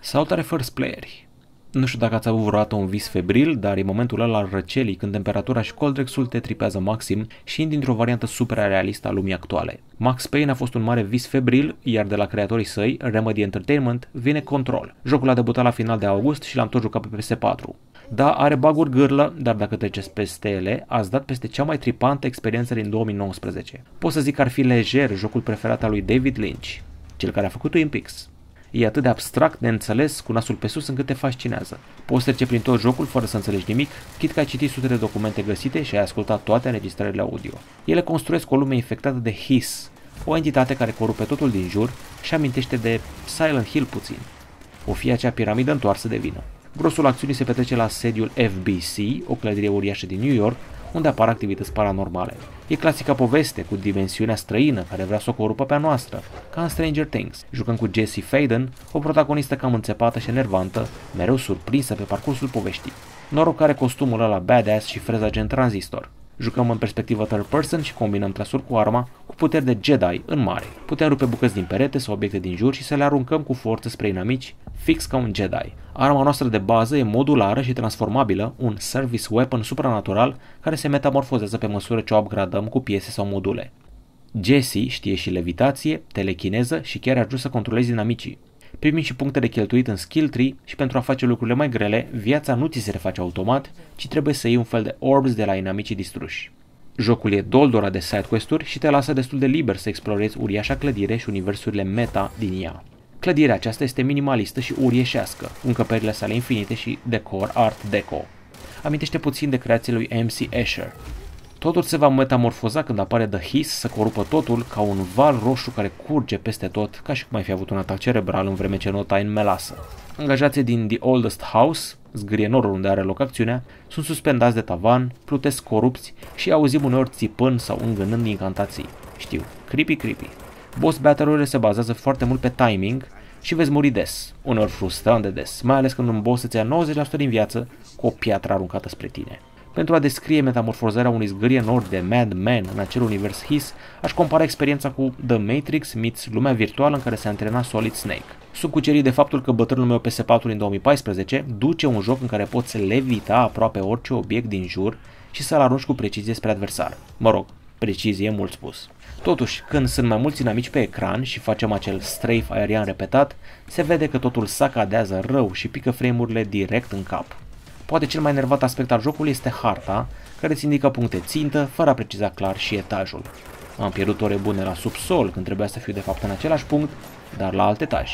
Salutare first playeri! Nu știu dacă ați avut vreodată un vis febril, dar e momentul ăla al răcelii când temperatura și coldrexul te tripează maxim și dintr-o variantă super realistă a lumii actuale. Max Payne a fost un mare vis febril, iar de la creatorii săi, Remedy Entertainment, vine Control. Jocul a debutat la final de august și l-am tot jucat pe PS4. Da, are baguri gârlă, dar dacă treceți peste ele, ați dat peste cea mai tripantă experiență din 2019. Pot să zic că ar fi lejer jocul preferat al lui David Lynch, cel care a făcut Twin Peaks. E atât de abstract, de înțeles, cu nasul pe sus, încât te fascinează. Poți trece prin tot jocul fără să înțelegi nimic, chit că ai citit sute de documente găsite și ai ascultat toate înregistrările audio. Ele construiesc o lume infectată de his, o entitate care corupe totul din jur și amintește de Silent Hill puțin. O fi acea piramidă întoarsă de vină. Grosul acțiunii se petrece la sediul FBC, o clădire uriașă din New York, unde apar activități paranormale. E clasica poveste cu dimensiunea străină care vrea să o corupă pe a noastră, ca în Stranger Things. Jucăm cu Jessie Faden, o protagonistă cam înțepată și enervantă, mereu surprinsă pe parcursul poveștii. Noroc are costumul ăla badass și freza gen transistor. Jucăm în perspectivă third person și combinăm trasuri cu arma cu puteri de Jedi în mare. Putem rupe bucăți din perete sau obiecte din jur și să le aruncăm cu forță spre inamici, fix ca un Jedi. Arma noastră de bază e modulară și transformabilă, un service weapon supranatural care se metamorfozează pe măsură ce o upgradăm cu piese sau module. Jesse știe și levitație, telechineză și chiar a ajuns să controleze dinamicii. Primim și puncte de cheltuit în skill tree și pentru a face lucrurile mai grele, viața nu ți se reface automat, ci trebuie să iei un fel de orbs de la inamicii distruși. Jocul e doldora de side quest-uri și te lasă destul de liber să explorezi uriașa clădire și universurile meta din ea. Clădirea aceasta este minimalistă și urieșească, cu încăperile sale infinite și decor art deco. Amintește puțin de creațiile lui MC Escher, Totul se va metamorfoza când apare The Hiss să corupă totul ca un val roșu care curge peste tot, ca și cum ai fi avut un atac cerebral în vreme ce nota în melasă. Angajații din The Oldest House, zgrienorul unde are loc acțiunea, sunt suspendați de tavan, plutesc corupți și auzim uneori țipând sau îngânând incantații. Știu, creepy creepy. Boss battle-urile se bazează foarte mult pe timing și vezi muri des, uneori frustrant de des, mai ales când un boss îți ia 90% din viață cu o piatră aruncată spre tine. Pentru a descrie metamorfozarea unui zgârie nord de Mad Men în acel univers his, aș compara experiența cu The Matrix meets lumea virtuală în care se antrena Solid Snake. Sunt cucerit de faptul că bătrânul meu PS4 din 2014 duce un joc în care poți levita aproape orice obiect din jur și să-l arunci cu precizie spre adversar. Mă rog, precizie mult spus. Totuși, când sunt mai mulți inamici pe ecran și facem acel strafe aerian repetat, se vede că totul sacadează rău și pică frame-urile direct în cap. Poate cel mai nervat aspect al jocului este harta, care îți indică puncte țintă, fără a preciza clar și etajul. Am pierdut ore bune la subsol, când trebuia să fiu de fapt în același punct, dar la alt etaj.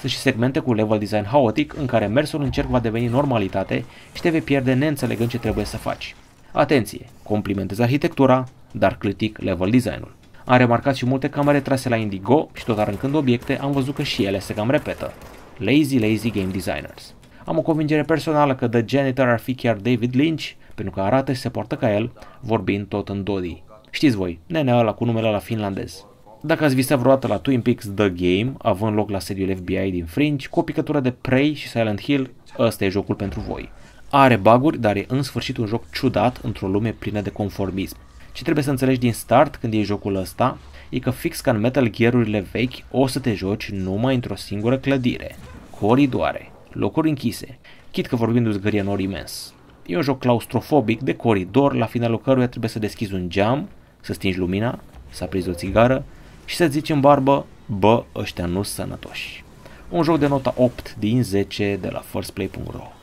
Sunt și segmente cu level design haotic, în care mersul în cerc va deveni normalitate și te vei pierde neînțelegând ce trebuie să faci. Atenție! Complimentez arhitectura, dar critic level design-ul. Am remarcat și multe camere trase la Indigo și tot aruncând obiecte am văzut că și ele se cam repetă. Lazy, lazy game designers. Am o convingere personală că The Janitor ar fi chiar David Lynch, pentru că arată și se poartă ca el, vorbind tot în Dodi. Știți voi, nenea ăla cu numele la finlandez. Dacă ați visat vreodată la Twin Peaks The Game, având loc la sediul FBI din Fringe, cu o picătură de Prey și Silent Hill, ăsta e jocul pentru voi. Are baguri, dar e în sfârșit un joc ciudat într-o lume plină de conformism. Ce trebuie să înțelegi din start când e jocul ăsta, e că fix ca în Metal Gear-urile vechi, o să te joci numai într-o singură clădire. Coridoare locuri închise, chit că vorbim de un zgârie nor imens. E un joc claustrofobic de coridor, la finalul căruia trebuie să deschizi un geam, să stingi lumina, să aprizi o țigară și să zici în barbă, bă, ăștia nu sănătoși. Un joc de nota 8 din 10 de la firstplay.ro